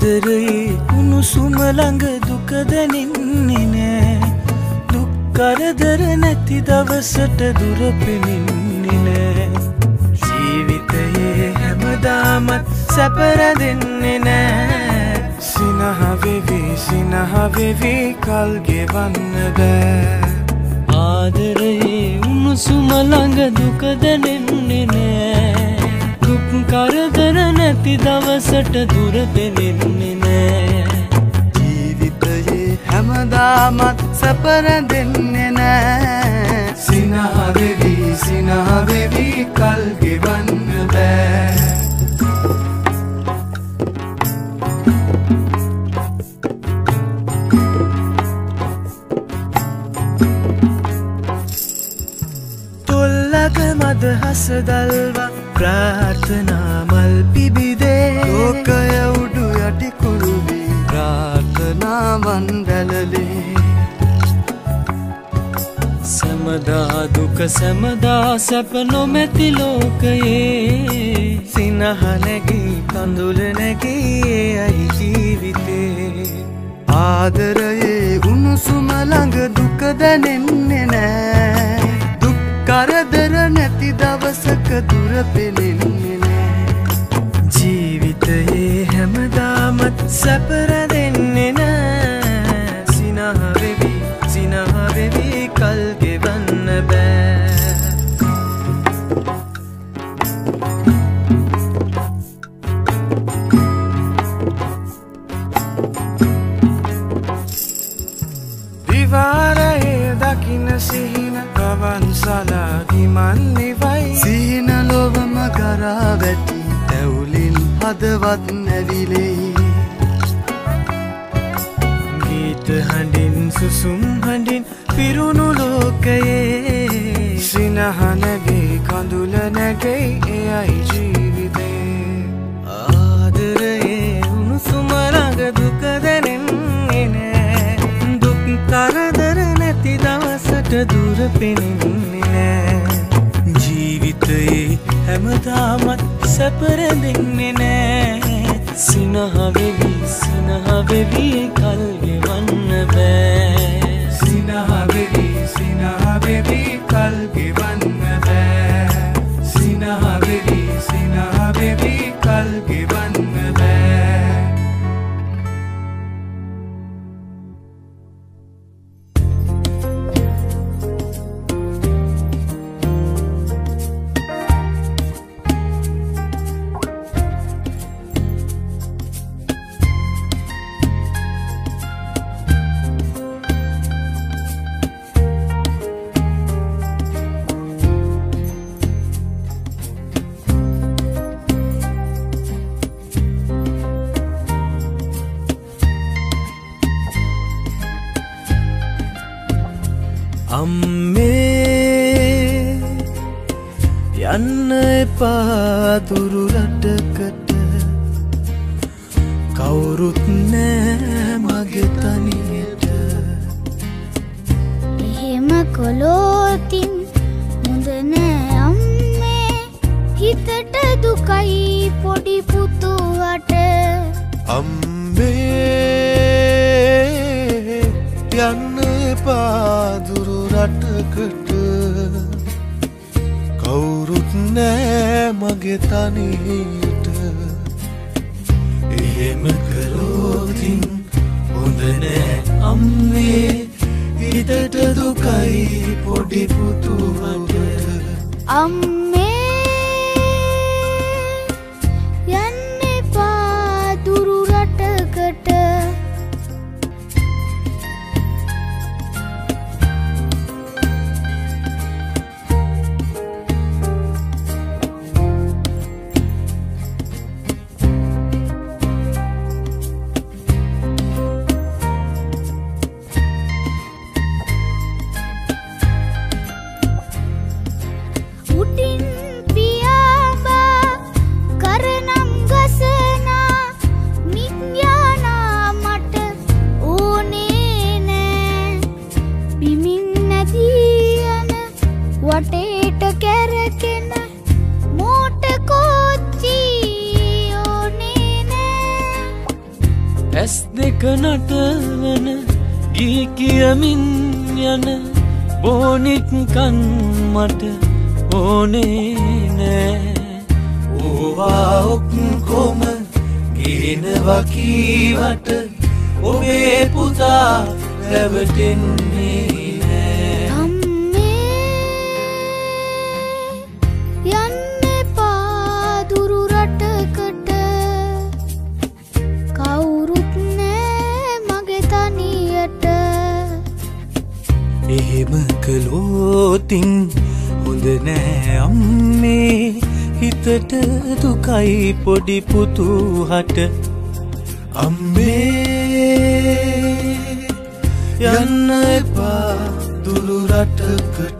ආදරයේ උණුසුම ළඟ දුක දැනෙන්නේ නෑ. දුක් කරදර නැති දවසට දුර පෙනෙන්නේ නෑ. ජීවිතයේ හැමදාමත් සැපරදෙන්නේ නෑ. සිනහවෙවි සිනහවෙවි කල් ගෙවන්න බෑ. ආදරයේ උණුසුම ළඟ දුක දැනෙන්නේ නෑ. දුක් කරදර නැති දවසට දුර පෙනෙන්නේ නෑ. ජීවිතයේ හැමදාමත් සැපරදෙන්නේ නෑ. සිනහවෙවි සිනහවෙවි කල් ගෙවන්න බෑ. තොල්ලක මද හසදල්වා ප්‍රාර්ථනා මල් පිබිදේ. ලෝකය උඩු යටිකුළුවී ප්‍රාර්ථනාවන් දැලලේ සැමදා දුක සැමදා සැප නොමැති ලෝකයේ. සිනහනැගී කඳුල නැගේ අයි ජීවිතේ. ආදරයේ දුර පෙනෙන්නේ නෑ. ජීවිතයේ හැමදාමත් සැපරදෙන්නේ හදවත් නැවිලෙයි ගීත හඬින් සුසුම් හඬින් පිරුණු ලෝකයේ. සිනහනගේ කඳුල නැගෙයි එයයි ජීවිතේ. ආදරයේ උණුසුමරඟ දුක දැනෙන්නේ නෑ දුක් කරදර නැති දවසට දුර පෙනෙන්නේ නෑ. ජීවිතයේ හැමදාමත් සැපරදෙන්නේ නෑ. සිනහවෙවි සිනහවෙවි කල් ගෙවන්න බෑ. දුකයි පොඩි පුතුහට. අම්මේ යන්න එපා දුරු රටකට.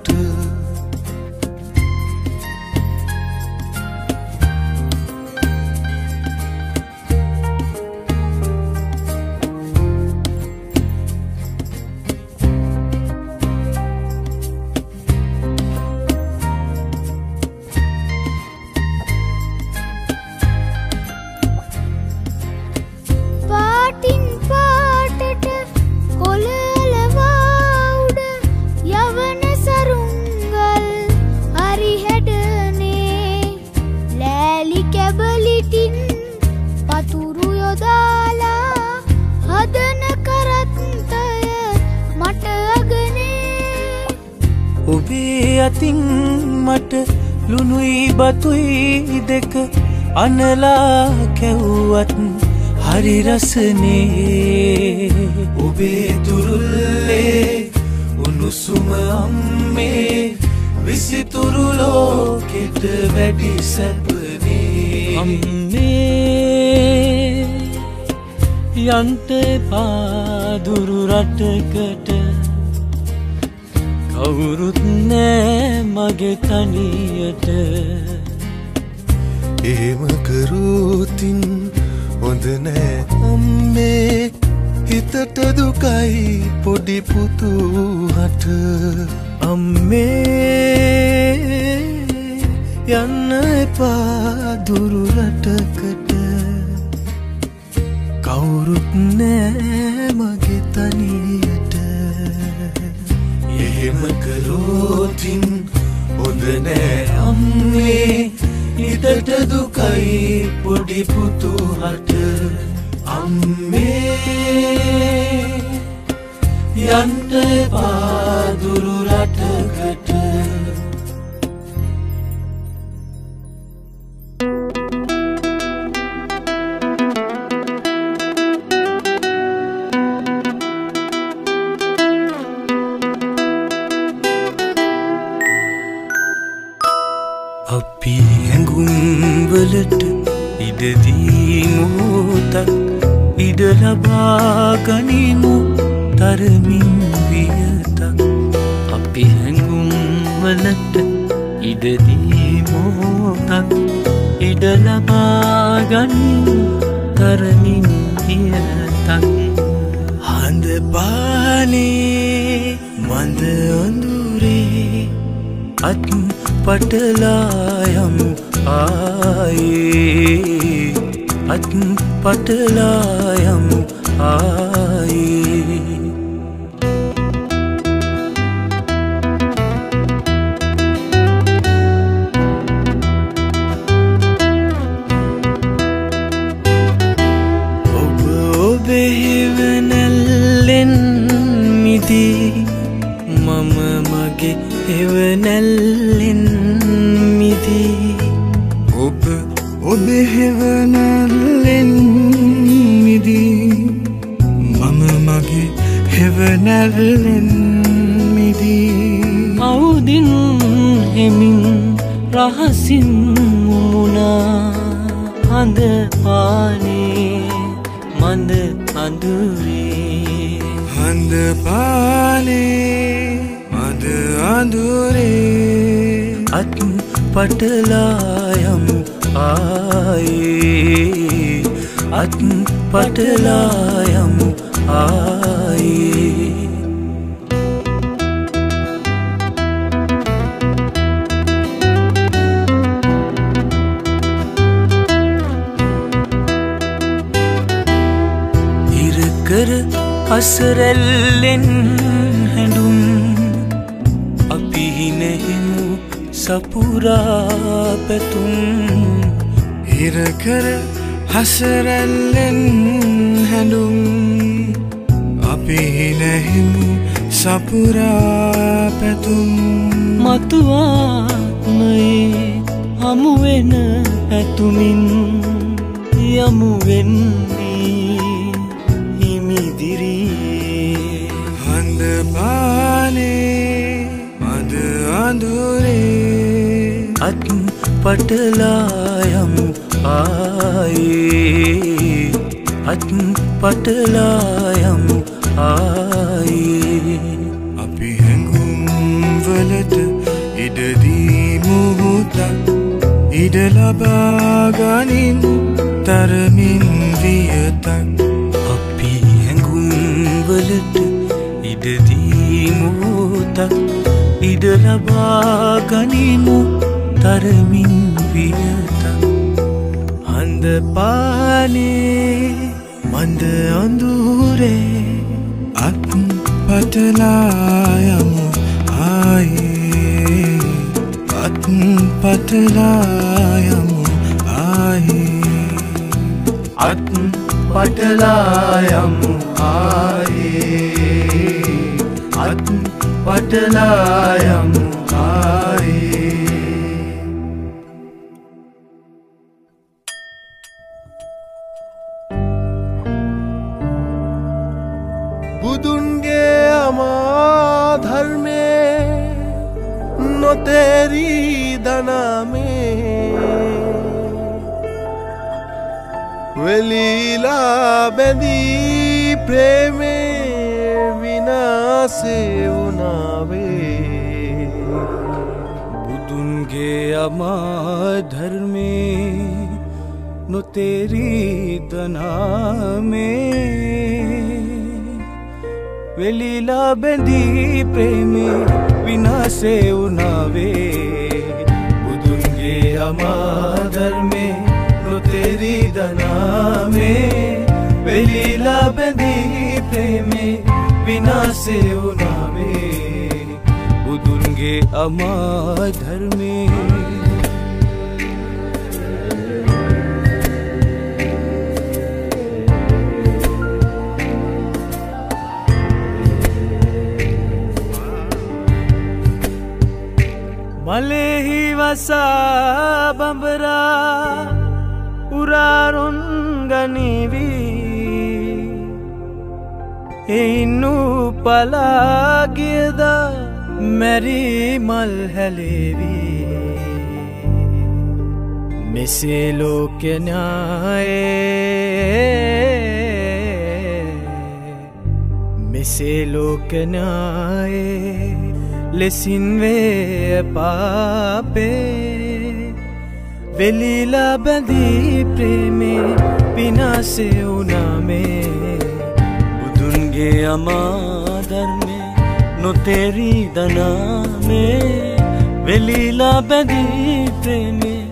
කැව්වත් හරි රසනේ. ඔබේ තුරුල්ලේ උණුසුම අම්මේ විසිතුරු ලෝකෙට වැඩි සැපනේ. අම්නේ යන්ට පාදුරු රටකට. කවුරුත් නෑ මගේ තනියට. එහෙම කරුතින් හොඳ නෑ අම්මේ හිතට දුකයි පොඩි පුතුහට අම්මේ යන්න එපා දුරු රටකට. කවුරුත් නෑ මගේ තනියට. එහෙම කලෝතින් හොඳ නෑ. අම්මේ හිතට දුකයි පොඩි පුතුහට අම්මේ. යන්ට පාදුරු රටකට අපි හැඟුම්වලට ඉඩදී මෝතක් ඉඩ ලබා ගනිමු තරමින් වියතක්. අපි හැඟුම්වලට ඉඩදී මෝතක් ඉඩ ලබා ගනිමු තරමින් වියතක්. හඳ පානේ මඳ අඳුරේ අත් පටලායමු ආයේ අත් පටලායමු ආයේ මඳ අඳුරේ. හඳ පානේ මද අඳුරේ. අත් පටලායමු ආයේ. අත් පටලායමු ආයේ හසරැල්ලෙන් හැඩුම් අපි හිනෙහිමු සපුරා පැතුම්. හිරකර හසරැල්ලෙන් හැඩුම් අපි හිනැහිමු සපුරා පැතුම්. මතුවාත්මයේ හමුවෙන ඇතුමින් යමුවෙන්නේ පටලායමු ආයේ අත් පටලායමු ආයේ අපි හැඟුම්වලට ඉඩදී මුහුතක් ඉඩ ලබාගනිමු තරමින් වියතක්. අපි හැඟුම්වලට ඉඩදීමෝතක් ඉඩ ලබාගනිමු තරමින් වියතක් හඳ පානේ මන්ද අඳුරේ අත් පටලායමු ආයේ. අත් පටලායමු ආයේ. අත් පටලායමු ආයේ. අත් පටලායමු ආයේ බැඳී ප්‍රේමේ විනාසේ වුණාවේ. බුදුන්ගේ අමා ධර්මේ නොතේරී දනාමේ වෙලිලා බැඳී ප්‍රේමේ විනාසේ වුණාවේ. බුදුන්ගේ අමාධර්මේ නොතෙරී දනාමේ වෙලිලා බැඳී ප්‍රේමේ විනාසේ වුණාවේ බුදුන්ගේ අමාධර්මේ මලෙහි වසා බඹරා උරාරුන් ගනිවී එයින්නු පලාගියද මැරී මල් හැලේවී මෙසේ ලෝකනායේ මෙසේ ලෝකනායේ ලෙසින් වේ පාපේ වෙලිලා බැඳී ප්‍රේමේ විනාසේ වුණාමේ බුදුන්ගේ අමාධර්මේ නොතෙරී දනාමේ. වෙලිලා බැඳී ප්‍රේමේ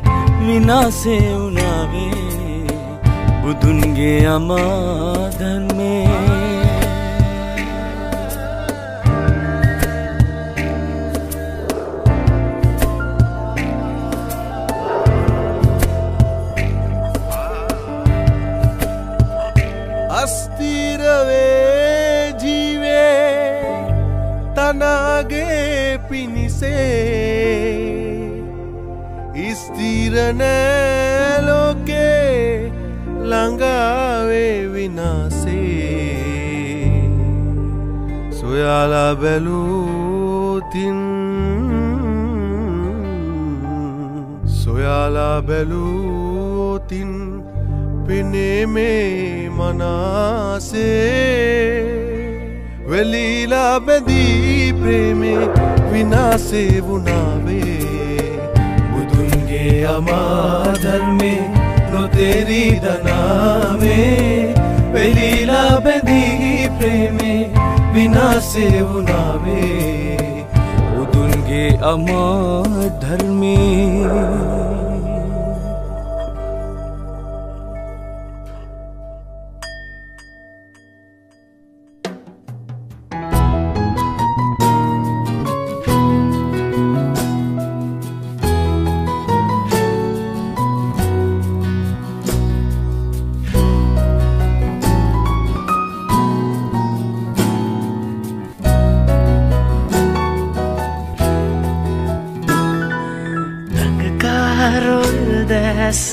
විනාසේ වුණාවේ. බුදුන්ගේ අමාධර්මේ තනාගේ පිණිසේ ස්තිරනෑ ලෝකේ ළඟාවේ විනාසේ සොයාලා බැලූතින් සොයාලා බැලූතින් පෙනේ මේ මනාසේ වෙලීලා බැඳී ප්‍රේමේ විනාසේ වුණාවේ බුදුන්ගේ අමාධර්මේ නොතෙරී දනාවේ වෙලීලා බැඳී ප්‍රේමේ විනාසේ වුණාවේ බුදුන්ගේ අමාධර්මේ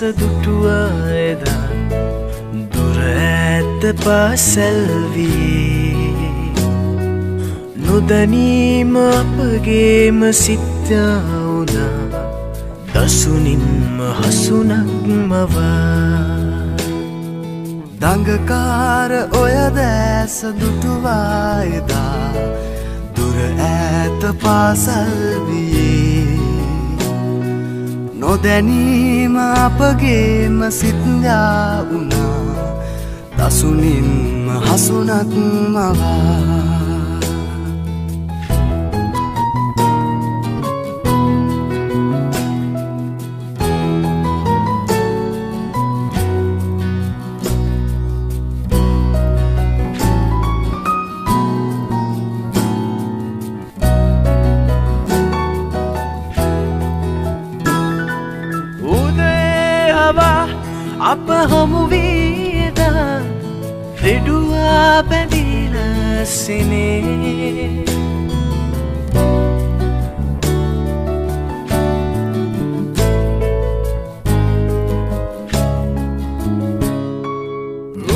දැස දුටුවයදා දුර ඇත පාසැල්වී නොදනීම අපගේම සිත්‍යාවුනා දසුනින්ම හසුනක් මවා. දඟකාර ඔය දැස දුටුවායදා දුර ඇත පාසල්වියේ නොදැනීම අපගේම සිත්යා වුණා. දසුනින්ම හසුනක් මවා උදේ හවා අප හමුවීදා ලෙඩුවා බැඳීලසිනේ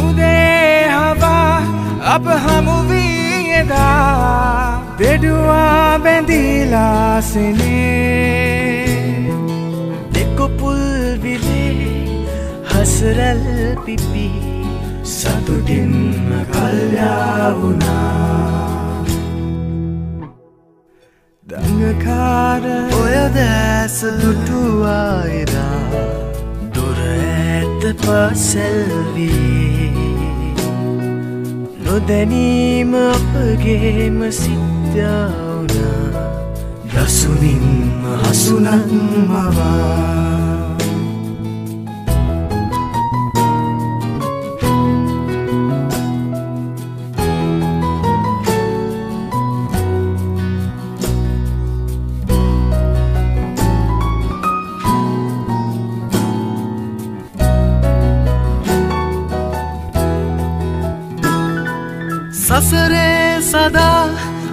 උදේ හවා අප හමුවීදා දෙඩුවා බැඳීලාසිනේ දෙකොපුල් විලේ හසරැල් පිපි සතුටින්ම කල්යාවුනා දඟකාර ඔය දැස දුටුවායදා දුර ඇත පසැල්වී. නොදැනීම අපගේම සිද්ධාවනා දසුනින්ම හසුනක් මවා.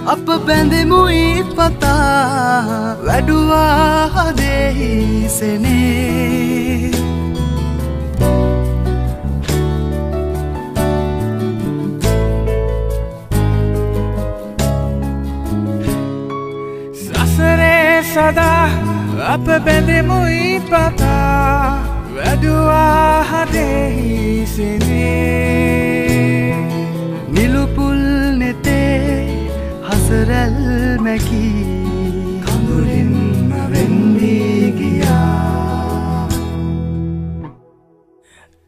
අප බැඳෙමුයි පතා වැඩුවා හදෙහිසනේ සසරේ සදා අප බැඳෙමුයි පතා වැඩුවා හදෙහිසිනේ නිලුපුල් නෙතේ හසරැල් මැකී කඳුලින්ම වෙන්දී ගියා.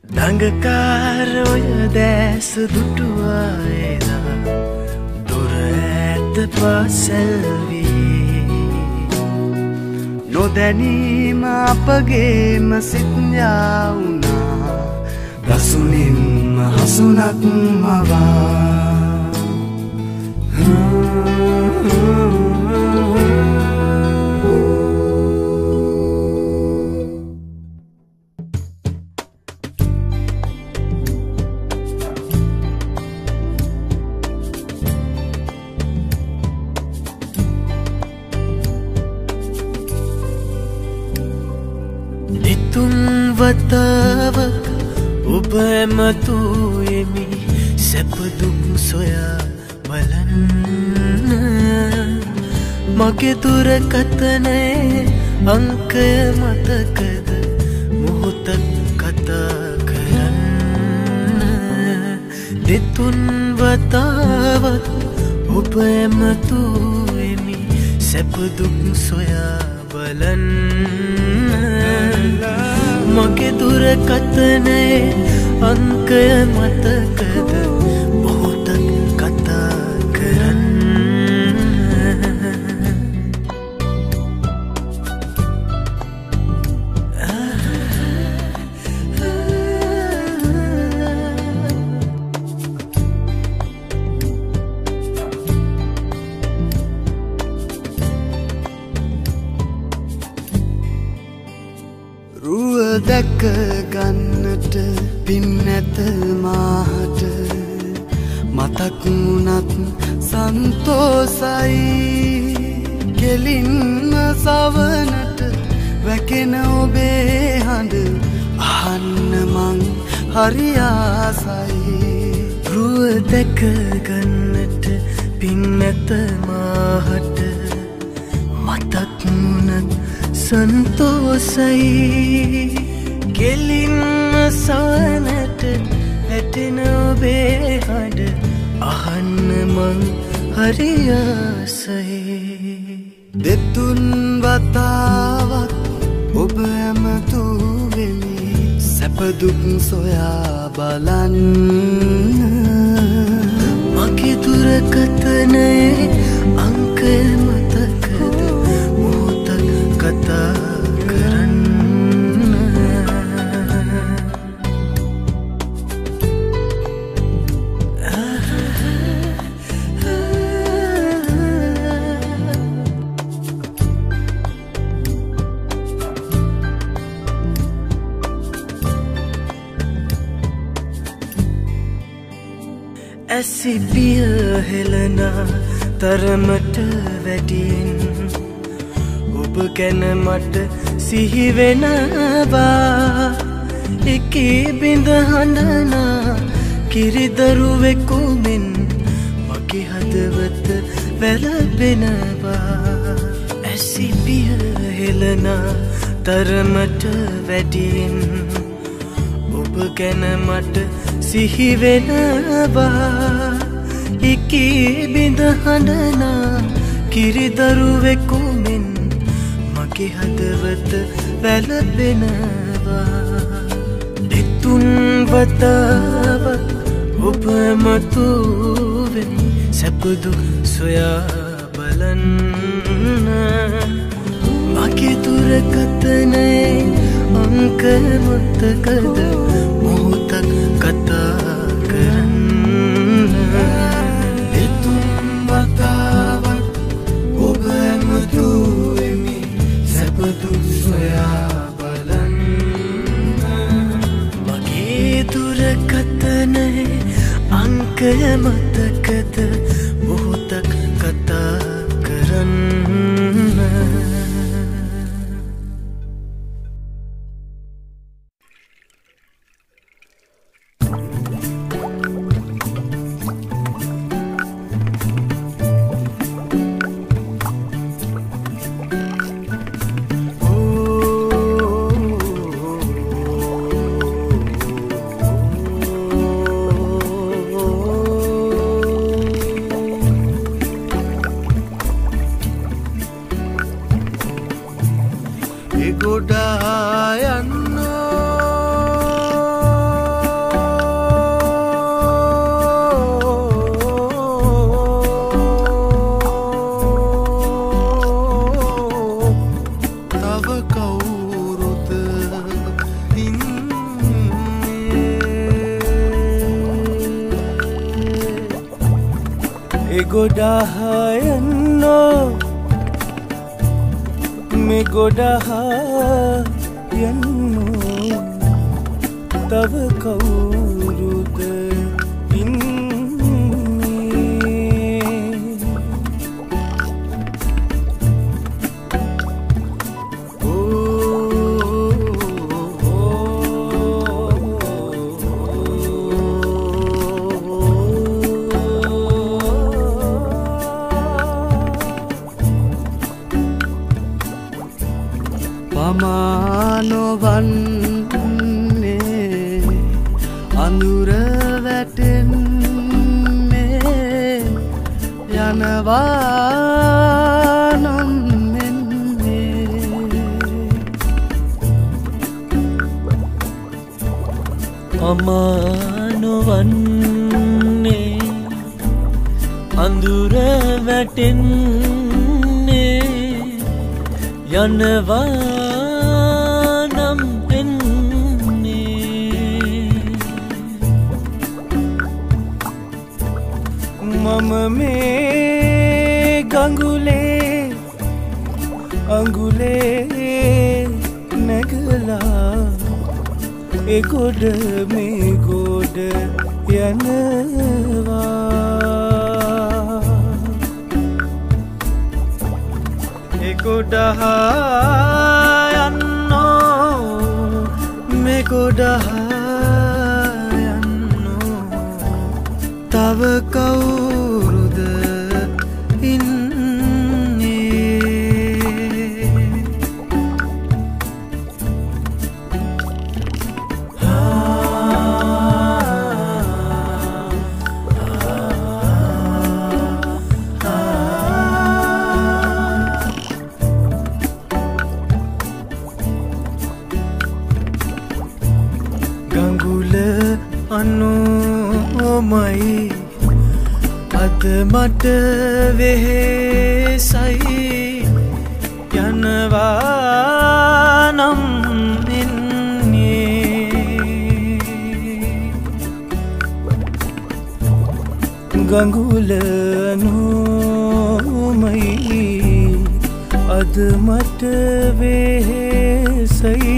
දඟකාරොය දැස දුටුවායලා දුර ඇත පසැල්වී නොදැනීම අපගේම සිත්ඥා වුණා. දසුනින්ම හසුනක් මවා දෙතුන් වතාවක් ඔබ ඇමතුයෙමි සැපදුක් සොයා බලන්න. මගේ දුරකතනේ අංකය මතකද? මොහොතක් කතා කරන්න. දෙතුන් වතාවක් ඔබ ඇමතුයෙමි සැපදුක් සොයා බලන්න. මගේ දුරකතනේ අංකය මතකද? කෙලින්ම සවනට වැකෙන ඔබේ හඬ අහන්න මං හරියාසයි රුව දැකගන්නට පින්නැත මාහට. මතක්මුණත් සන්තෝසයි. කෙලින්ම සවනට ඇටෙන ඔබේ හඩ අහන්න මං හරියාසයි දෙතුන් වතාවක් ඔබ ඇමතුවෙමි සැපදුක් සොයා බලන්න. මගේ දුරකතනයේ අංකය මතකද? මොහොතක් කතා ඇසිබිය හෙලනා තරමට වැඩියෙන්. ඔබ ගැන මට සිහිවෙනවා එකේ බිඳ හඬනා කිරිදරුවෙකුමෙන් මගේ හදවත වැලබෙනවා ඇසිබිය හෙලනා තරමට වැඩියෙන්. ඔබ ගැන මට සිහිවෙනවා එකේ බිඳ හඬනා කිරිදරුවෙකුමෙන් මගේ හදවත වැලබෙනවා දෙතුන් වතාව ඔබ මතුවෙන් සැපදු සොයා බලන්න. මගේ දුරකතනේ අංක මතකද මොහොතක් කතා කරන්න. දෙතුන් වතාවක් ඔබ ඇමතුවෙමි සැපදුක් සොයා බලන්න. මගේ දුරකතනේ අංකය මතකද එගොඩා යන්නෝ මෙගොඩහා යන්නෝ. තව කවුරුද යනවා නම් මෙන්නේ අමානොවන්නේ අඳුර වැටෙන්නේ යනවා නම් එන්නේ මම මේ ගඟුලේ අඟුලේ නැගලා එගොඩ මේ ගොඩ යනවා. එගොඩහා යන්නෝ මෙගොඩහා එගොඩහයන්නෝ තව කවුරුද මට වෙහෙසයි. යනවා නම් එන්නේ. ගඟුල අනෝමයි අද මට වෙහෙසයි.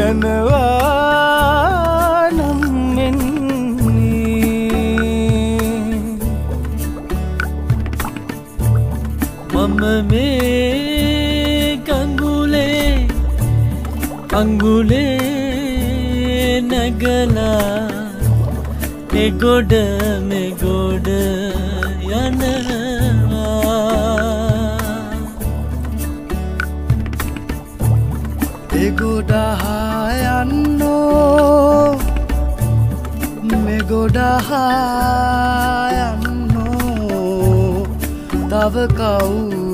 යනවා මම මේ ගඟුලේ අංගුලේ නැගලා එගොඩ මෙගොඩ යනවා. එගොඩහයන්නෝ මෙගොඩහයන්නෝ තව කවුරුද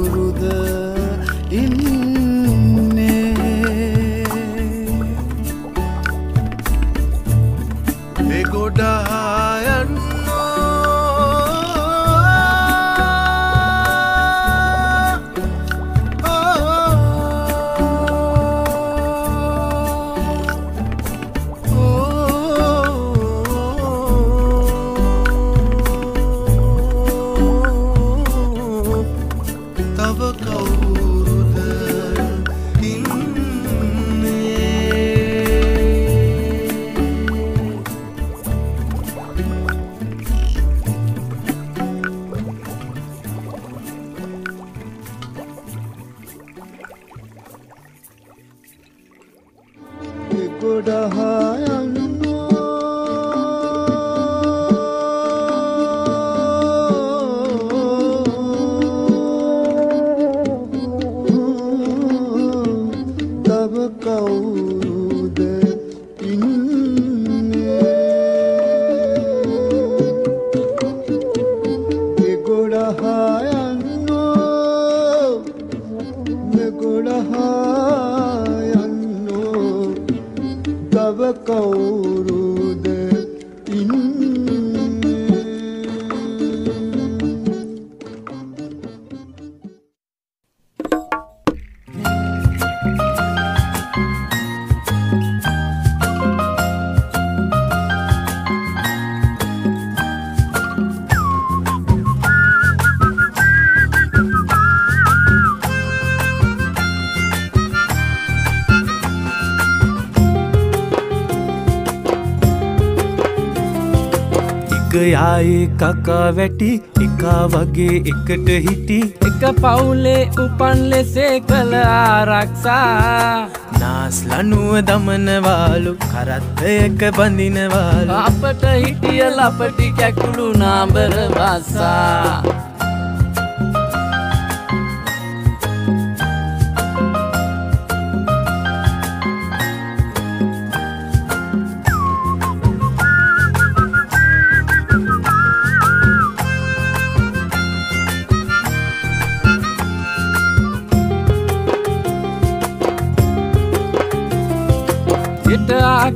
එක යායේ කකා වැටි එකා වගේ එකට හිටි. එක පවුලේ උපන් ලෙසේ කළ ආරක්ෂා. නාස් ලනුව දමනවාලු කරත්තයක බඳිනවාලු අපට හිටිය ලපටි කැකුළු නාබර වස්සා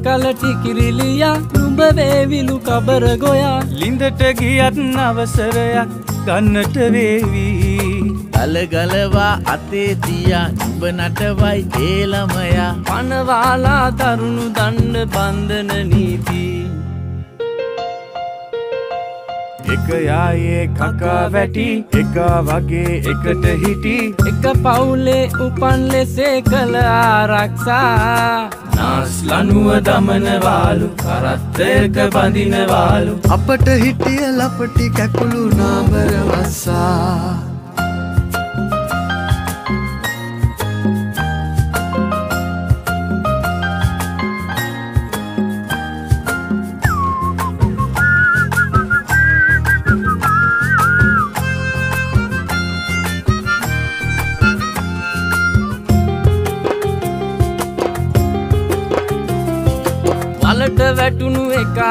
ආකලටි කිරිලියා නුඹ වේවිලු කබර ගොයා. ලිඳට ගියත් අවසරයක් ගන්නට වේවී. ගලගලවා අතේ තියා නුඹ නටවයි ඒළමයා පනවාලා දරුණු දණ්ඩ බන්ධන නීති එක යායේ කකා වැටි එකා වගේ එකට හිටි. එක පවුලේ උපන් ලෙසේ කළ ආරක්ෂා. නාස් ලනුව දමනවාලු කරත්තයක බඳිනවාලු අපට හිටිය ලපටි කැකුළු නාබර වස්සා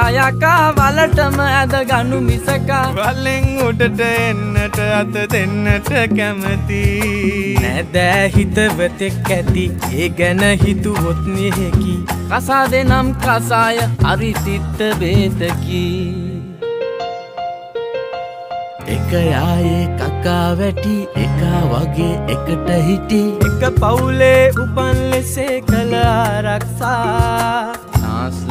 යකා වලටම ඇද ගනු මිසකා. වලෙන් උඩට එන්නට අත දෙන්නට කැමති. නැදෑ හිතවතෙක් ඇති ඒ ගැන හිතුවොත් නෙහෙකි කසාද නම් කසාය අරිතිත්ත බේතකි. එක යායේ කකා වැටි එකා වගේ එකට හිටි. එක පවුලේ උපන් ලෙසේ කළ ආරක්ෂා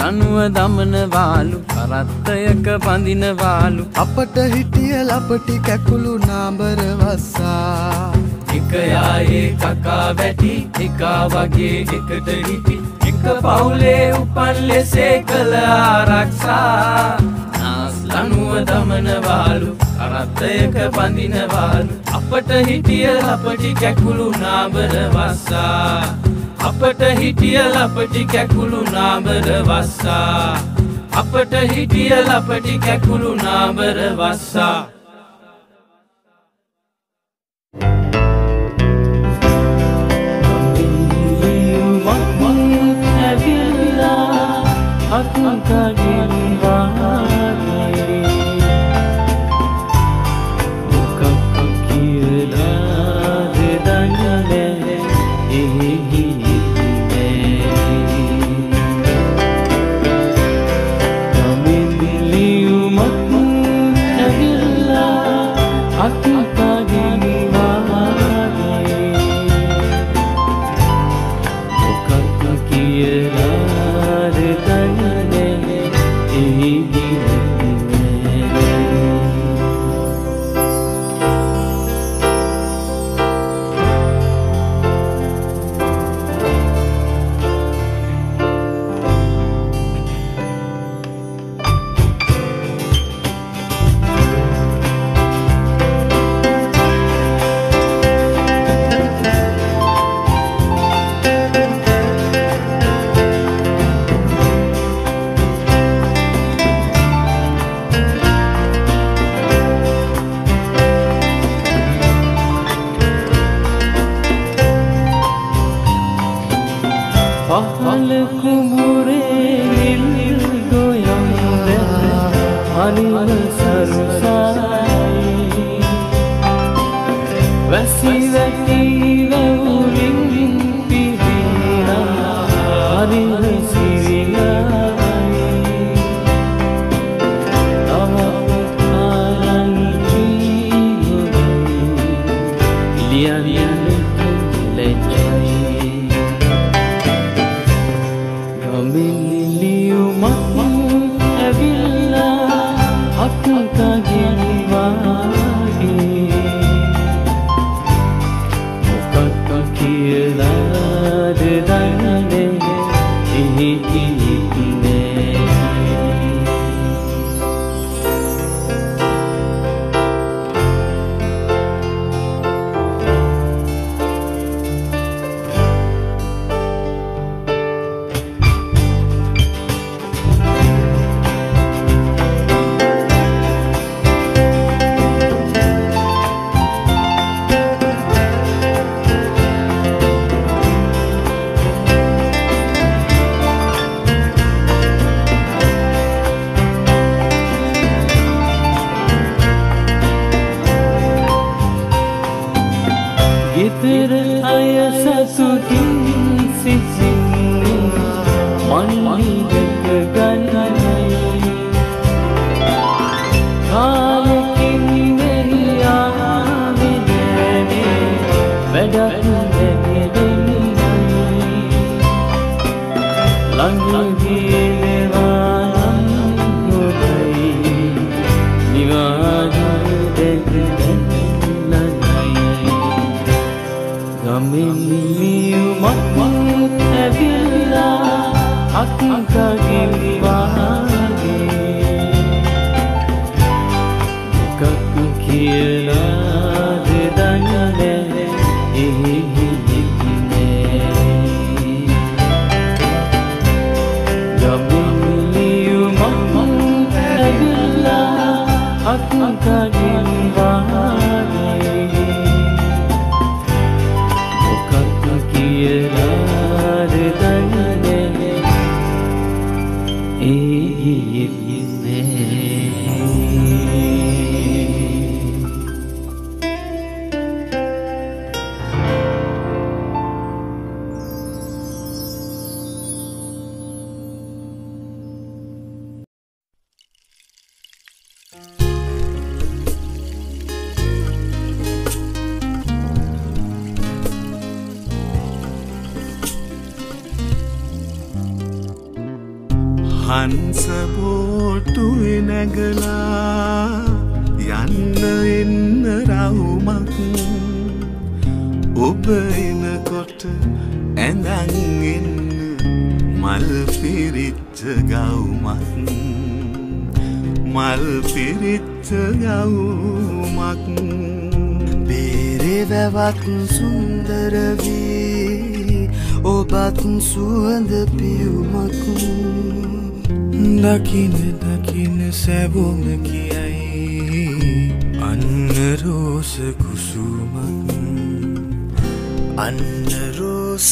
නාස්ලනුව දමනවාලු කරත්තයක බඳිනවාලු අපට හිටිය ලපටි කැකුළු නාඹර වස්සා. එක යායේ කකා වැටි එකා වගේ එකට හිටි එක පවුලේ උපන් ලෙසේ කළ ආරක්ෂා. නාස්ලනුව දමනවාලු කරත්තයක බඳිනවාලු අපට හිටිය ලපටි කැකුළු නාබර වස්සා අපට හිටිය ලපටි කැකුළු නාබර වස්සා. අපට හිටිය ලපටි කැකුළු නාබර වස්සා. පහල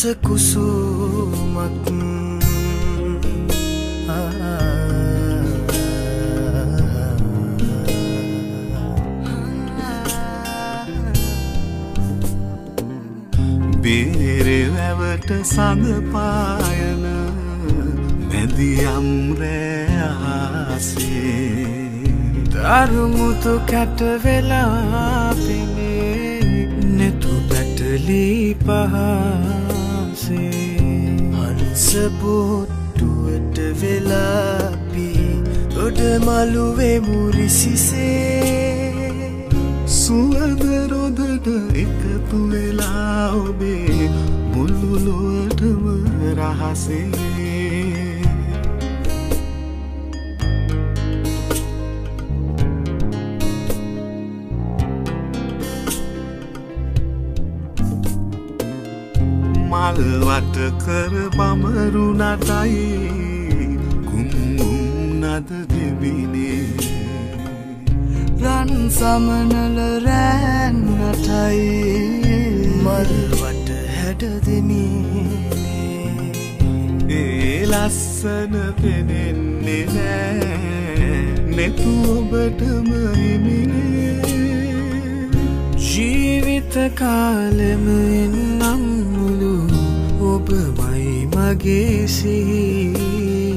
රෝස කුසුමක් බේරෙවැවට සඳපායන මැදියම් රෑයාසේ දරුමුතු කැට වෙලා පෙනේ නෙතු පැටලී පහසේ හංස බෝට්ටුවට වෙලාපි ඔඩ මළුවේ මුරිසිසේ සුවද රොදට එකතු වෙලා ඔබේ මුල්ලුලොවටම රහසේ මල්වට කර බමරු නටයි. කුම්ගුම් නද දෙබිනේ රන් සමනල රෑන්නටයි මල්වට හැඩ දෙමීනේ. ඒ ලස්සන පෙනෙන්නේ නෑ. නෙතු ඔබටම හිමිනේ ජීවිත කාලෙම එන්නම් මුළු ඔබමයි මගේ සීනේ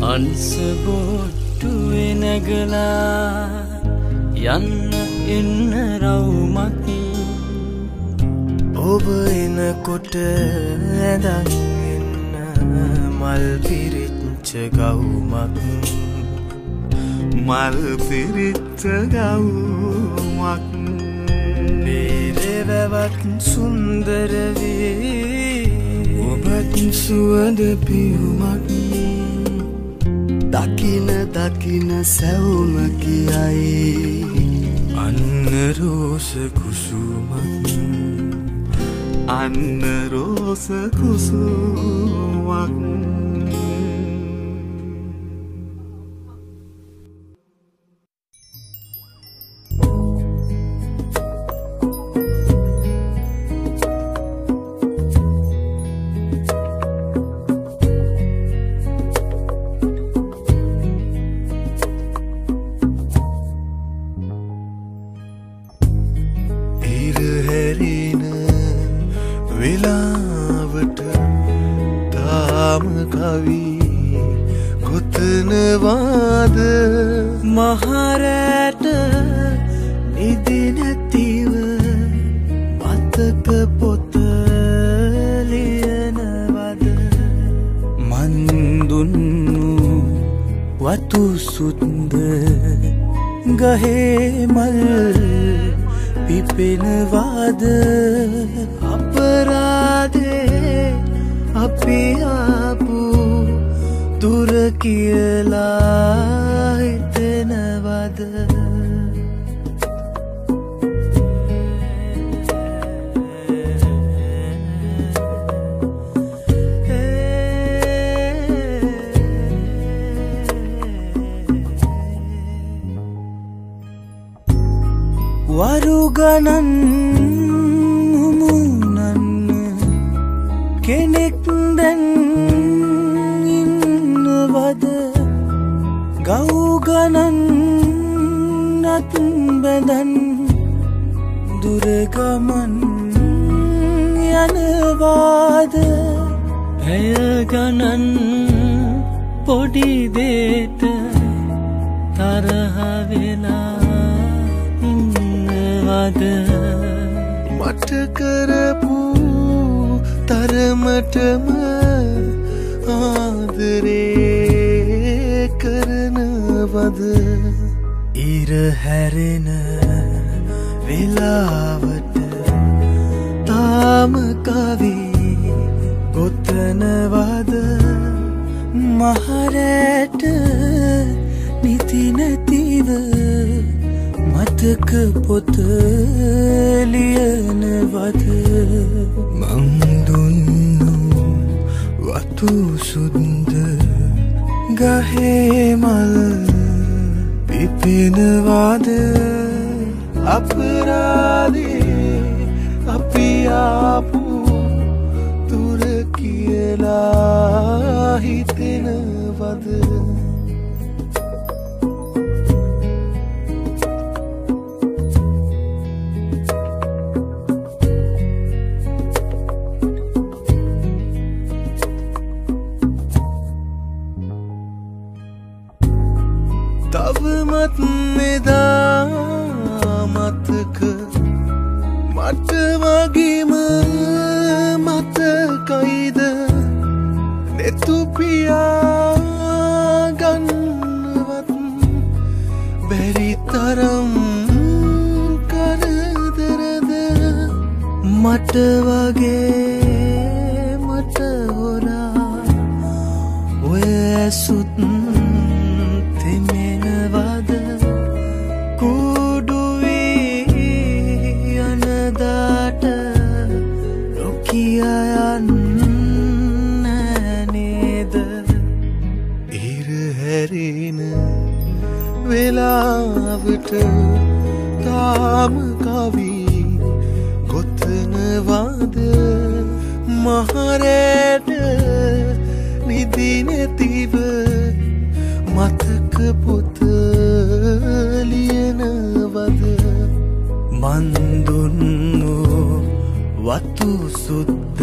හංස බොට්ටුවේ නැගලා යන්න එන්න රවුමක්. ඔබ එනකොට ඇදන් එන්න මල් පිරිච්ච ගවුමක්. මල් පිරිච්ච ගවුමක්. බේරෙවැවත් සුන්දරවේ ඔබත් සුවඳ පියුමක් දකින දකින සැවුම කියයි. අන්න රෝස කුසුමක්. අන්න රෝස කුසුමක් වතු සුද්ද ගහේ මල් පිපෙනවාද අපරාදේ අපි ආපු දුර කියලා හිතනවද වරුගණන් මුමුණන්න කෙනෙක් දැන් ඉන්නවද? ගෞගණන් නත් බැඳන් දුරගමන් යනවාද? පැය ගණන් පොඩිදේට තරහවෙලා මට කරපු තරමටම ආදරේ කරනවද? ඉර හැරෙන වෙලාවට තාම කවී ගොතනවද? මහරෑට නිති නැතිව මතක පොත ලියනවද මංදුන්නු වතු සුද්ද ගහේ මල් පිපෙනවාද? අපරාදේ අපි ආපු දුර කියලා හිතෙනවද මට වගේ මට හොරා ඔය ඇසුත් ගොතනවාද මහරෑට නිදිනැතිව මතක පොත ලියනවද? මන්දුන්නු වතු සුද්ද